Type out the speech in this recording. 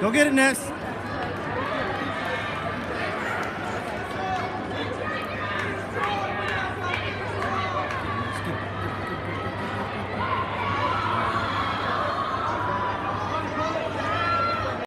Go get it, Ness.